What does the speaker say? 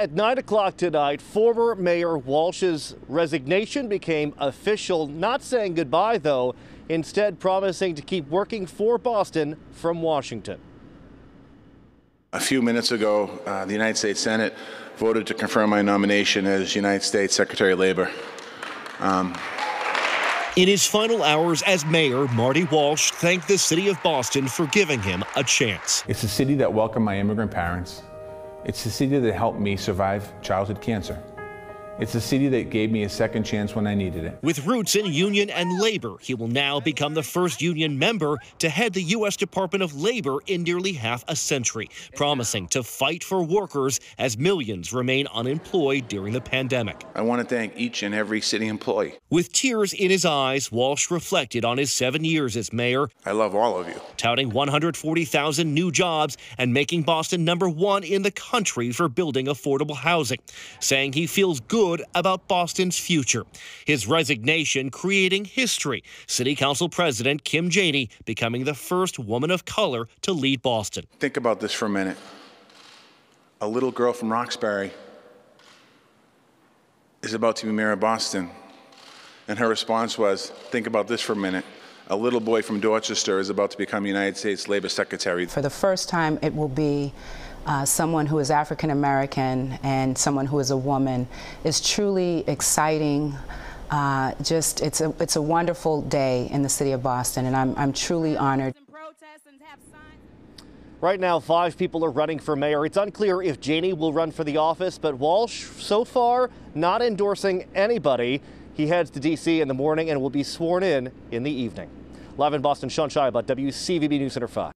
at 9 o'clock tonight, former Mayor Walsh's resignation became official, not saying goodbye, though, instead promising to keep working for Boston from Washington. A few minutes ago, uh, the United States Senate voted to confirm my nomination as United States Secretary of Labor. Um, in his final hours as mayor, Marty Walsh thanked the city of Boston for giving him a chance. It's a city that welcomed my immigrant parents. It's the city that helped me survive childhood cancer. It's a city that gave me a second chance when I needed it. With roots in union and labor, he will now become the first union member to head the U.S. Department of Labor in nearly half a century, promising to fight for workers as millions remain unemployed during the pandemic. I want to thank each and every city employee. With tears in his eyes, Walsh reflected on his seven years as mayor. I love all of you. Touting 140,000 new jobs and making Boston number one in the country for building affordable housing, saying he feels good good about Boston's future. His resignation creating history. City Council President Kim Janey becoming the first woman of color to lead Boston. Think about this for a minute. A little girl from Roxbury is about to be mayor of Boston. And her response was, think about this for a minute. A little boy from Dorchester is about to become United States Labor Secretary. For the first time, it will be uh, someone who is African American and someone who is a woman is truly exciting. Uh, just it's a it's a wonderful day in the city of Boston, and I'm I'm truly honored. Right now, five people are running for mayor. It's unclear if Janey will run for the office, but Walsh, so far, not endorsing anybody. He heads to D.C. in the morning and will be sworn in in the evening. Live in Boston, Sean Shaiba, WCVB News Center 5.